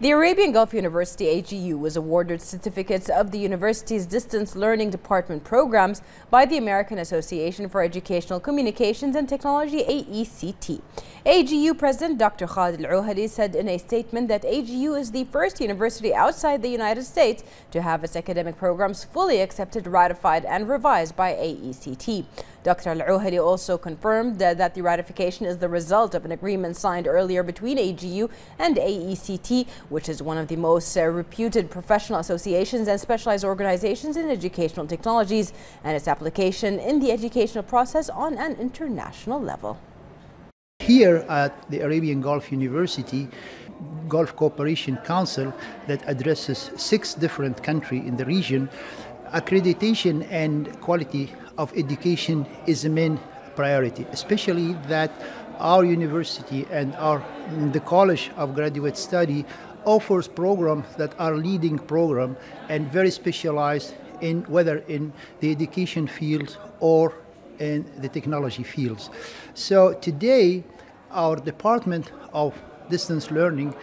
The Arabian Gulf University AGU was awarded certificates of the university's distance learning department programs by the American Association for Educational Communications and Technology AECT. AGU President Dr. Khalid Al Ohaly said in a statement that AGU is the first university outside the United States to have its academic programs fully accepted, ratified and revised by AECT. Dr. Al Ohaly also confirmed that, the ratification is the result of an agreement signed earlier between AGU and AECT which is one of the most uh, reputed professional associations and specialized organizations in educational technologies and its application in the educational process on an international level. Here at the Arabian Gulf University, Gulf Cooperation Council that addresses six different countries in the region, accreditation and quality of education is the main priority, especially that our university and our the College of Graduate Study offers programs that are leading program and very specialized in whether in the education field or in the technology fields. So today, our Department of Distance Learning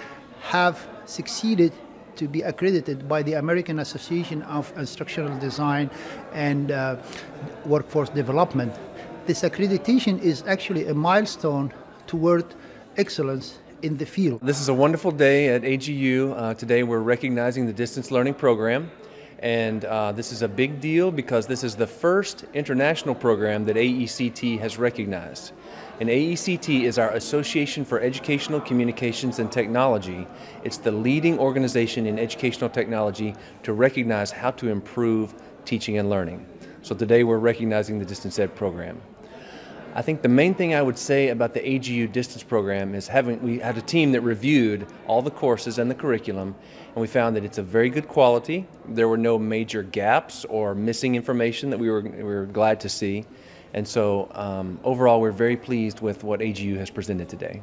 have succeeded to be accredited by the American Association of Instructional Design and uh, Workforce Development. This accreditation is actually a milestone toward excellence in the field. This is a wonderful day at AGU. Uh, today we're recognizing the distance learning program. And uh, this is a big deal because this is the first international program that AECT has recognized. And AECT is our Association for Educational Communications and Technology. It's the leading organization in educational technology to recognize how to improve teaching and learning. So today we're recognizing the Distance Ed program. I think the main thing I would say about the AGU distance program is having we had a team that reviewed all the courses and the curriculum and we found that it's a very good quality. There were no major gaps or missing information that we were, we were glad to see. And so um, overall we're very pleased with what AGU has presented today.